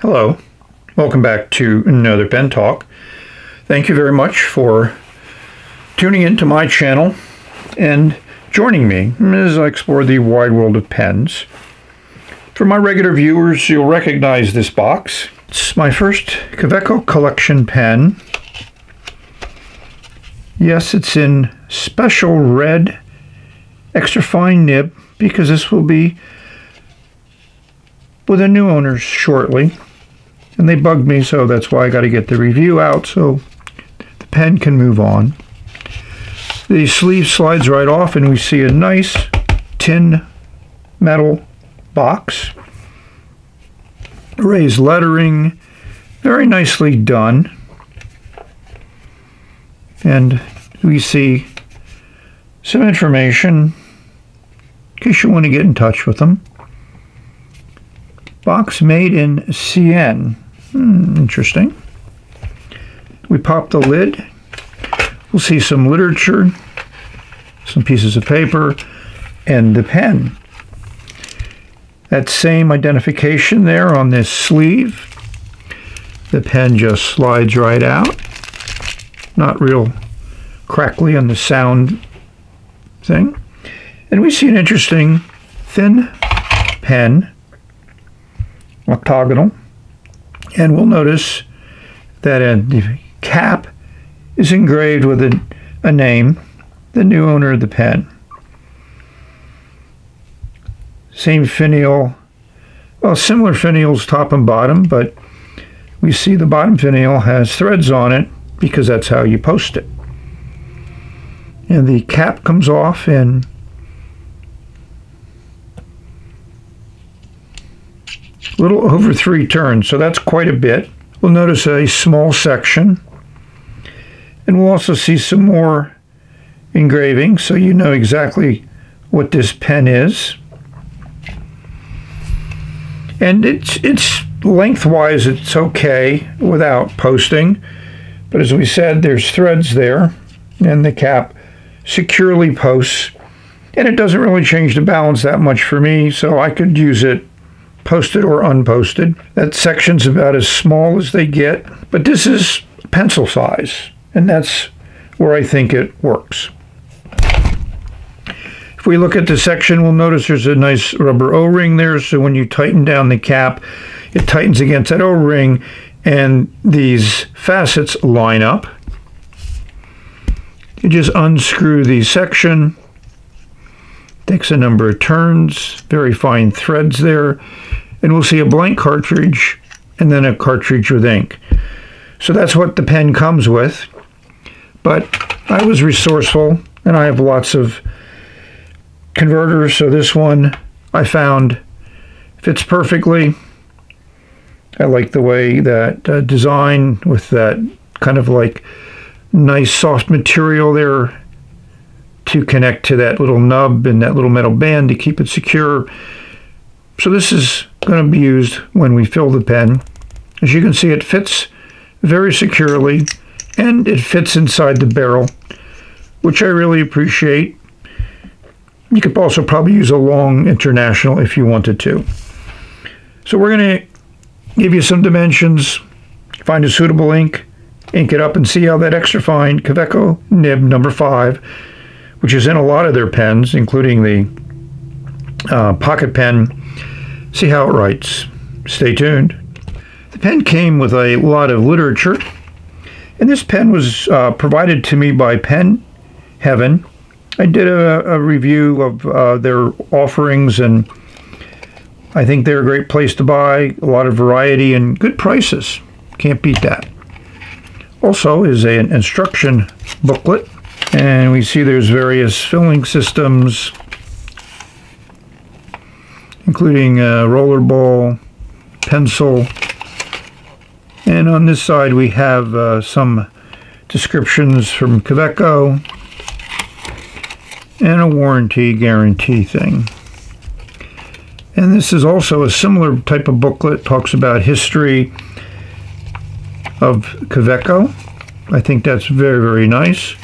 Hello, welcome back to another pen talk. Thank you very much for tuning into my channel and joining me as I explore the wide world of pens. For my regular viewers, you'll recognize this box. It's my first Kaweco collection pen. Yes, it's in special red extra fine nib because this will be with a new owner shortly and they bugged me, so that's why I got to get the review out so the pen can move on. The sleeve slides right off, and we see a nice tin metal box. Raised lettering, very nicely done. And we see some information in case you want to get in touch with them. Box made in CN. Hmm, interesting. We pop the lid. We'll see some literature, some pieces of paper, and the pen. That same identification there on this sleeve. The pen just slides right out. Not real crackly on the sound thing. And we see an interesting thin pen, octagonal, and we'll notice that the cap is engraved with a, a name, the new owner of the pen. Same finial, well, similar finials top and bottom, but we see the bottom finial has threads on it because that's how you post it. And the cap comes off in little over three turns, so that's quite a bit. We'll notice a small section, and we'll also see some more engraving, so you know exactly what this pen is. And it's, it's lengthwise, it's okay without posting, but as we said, there's threads there, and the cap securely posts, and it doesn't really change the balance that much for me, so I could use it posted or unposted. That section's about as small as they get, but this is pencil size, and that's where I think it works. If we look at the section, we'll notice there's a nice rubber O-ring there, so when you tighten down the cap, it tightens against that O-ring, and these facets line up. You just unscrew the section, takes a number of turns, very fine threads there, and we'll see a blank cartridge and then a cartridge with ink. So that's what the pen comes with. But I was resourceful and I have lots of converters, so this one I found fits perfectly. I like the way that uh, design with that kind of like nice soft material there to connect to that little nub and that little metal band to keep it secure. So this is going to be used when we fill the pen. As you can see, it fits very securely and it fits inside the barrel, which I really appreciate. You could also probably use a long international if you wanted to. So we're going to give you some dimensions, find a suitable ink, ink it up and see how that extra fine Kaweco nib number 5, which is in a lot of their pens, including the uh, pocket pen, see how it writes. Stay tuned. The pen came with a lot of literature, and this pen was uh, provided to me by Pen Heaven. I did a, a review of uh, their offerings, and I think they're a great place to buy. A lot of variety and good prices. Can't beat that. Also is an instruction booklet, and we see there's various filling systems, including a rollerball, pencil, and on this side we have uh, some descriptions from Kaweco and a warranty guarantee thing. And this is also a similar type of booklet, talks about history of Kaweco. I think that's very, very nice.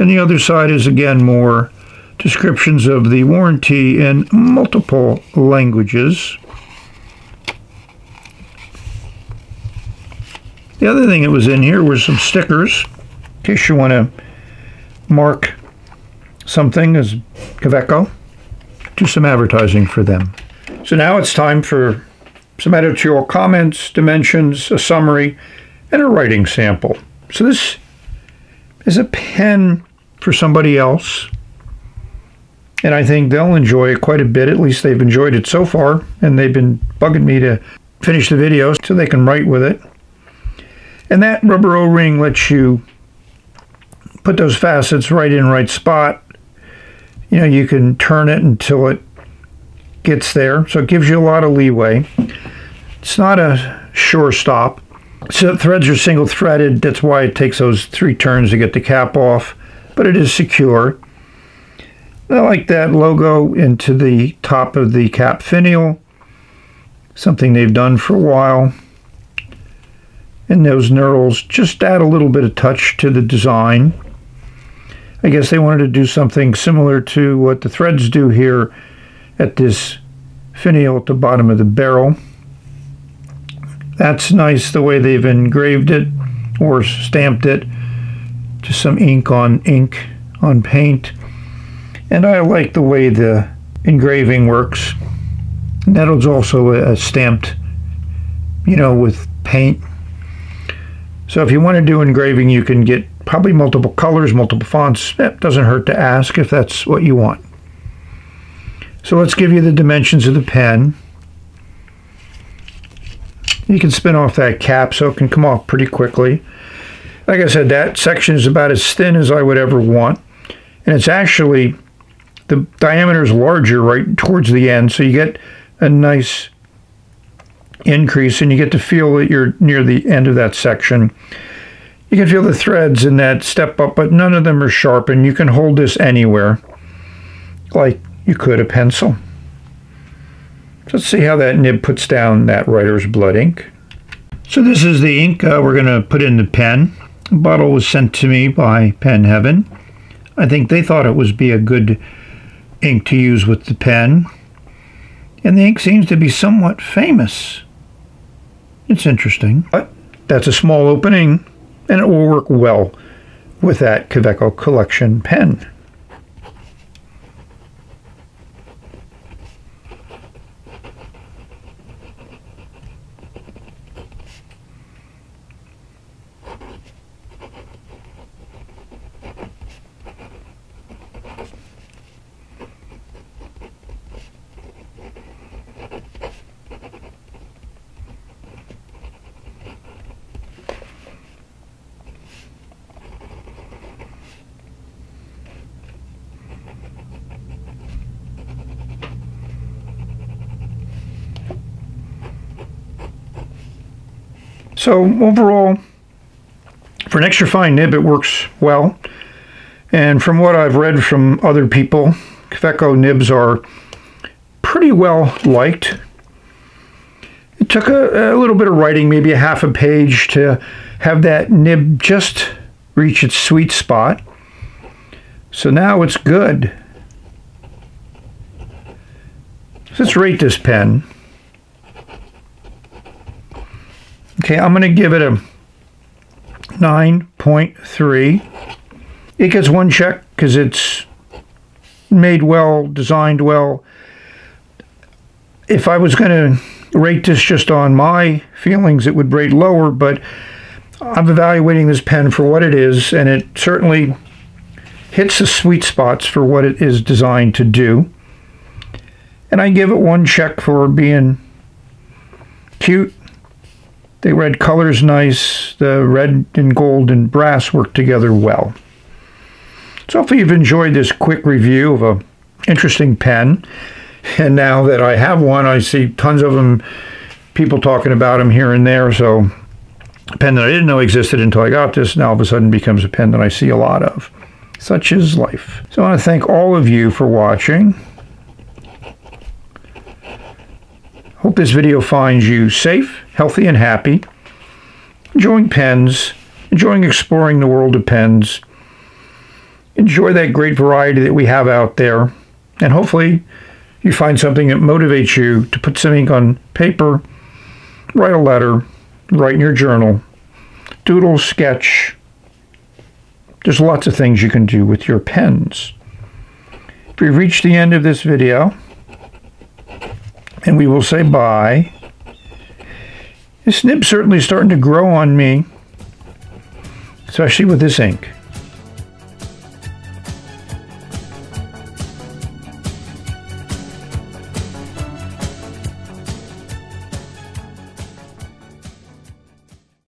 And the other side is again more descriptions of the warranty in multiple languages. The other thing that was in here was some stickers, in case you want to mark something as Kaweco. Do some advertising for them. So now it's time for some editorial comments, dimensions, a summary, and a writing sample. So this is a pen for somebody else. And I think they'll enjoy it quite a bit. At least they've enjoyed it so far. And they've been bugging me to finish the video so they can write with it. And that rubber O-ring lets you put those facets right in right spot. You know, you can turn it until it gets there. So it gives you a lot of leeway. It's not a sure stop. So threads are single threaded. That's why it takes those three turns to get the cap off, but it is secure. I like that logo into the top of the cap finial. Something they've done for a while. And those knurls just add a little bit of touch to the design. I guess they wanted to do something similar to what the threads do here at this finial at the bottom of the barrel. That's nice the way they've engraved it or stamped it. Some ink on ink on paint. And I like the way the engraving works. And that was also a stamped, you know, with paint. So if you want to do engraving, you can get probably multiple colors, multiple fonts. It doesn't hurt to ask if that's what you want. So let's give you the dimensions of the pen. You can spin off that cap so it can come off pretty quickly. Like I said, that section is about as thin as I would ever want. And it's actually, the diameter is larger right towards the end, so you get a nice increase and you get to feel that you're near the end of that section. You can feel the threads in that step up, but none of them are sharp, and you can hold this anywhere, like you could a pencil. Let's see how that nib puts down that writer's blood ink. So this is the ink uh, we're going to put in the pen. Bottle was sent to me by Pen Heaven. I think they thought it would be a good ink to use with the pen. And the ink seems to be somewhat famous. It's interesting. But that's a small opening, and it will work well with that Kaweco Collection pen. So overall, for an extra fine nib, it works well. And from what I've read from other people, Kaweco nibs are pretty well liked. It took a, a, little bit of writing, maybe a half a page, to have that nib just reach its sweet spot. So now it's good. Let's rate this pen. Okay, I'm going to give it a 9.3. It gets one check because it's made well, designed well. If I was going to rate this just on my feelings, it would rate lower, but I'm evaluating this pen for what it is, and it certainly hits the sweet spots for what it is designed to do. And I give it one check for being cute, the red color's nice. The red and gold and brass work together well. So hopefully you've enjoyed this quick review of a interesting pen. And now that I have one, I see tons of them, people talking about them here and there. So a pen that I didn't know existed until I got this now all of a sudden becomes a pen that I see a lot of. Such is life. So I want to thank all of you for watching. Hope this video finds you safe, healthy and happy, enjoying pens, enjoying exploring the world of pens. Enjoy that great variety that we have out there, and hopefully, you find something that motivates you to put some ink on paper, write a letter, write in your journal, doodle, sketch. There's lots of things you can do with your pens. We've reached the end of this video, and we will say bye this nib's certainly starting to grow on me, especially with this ink.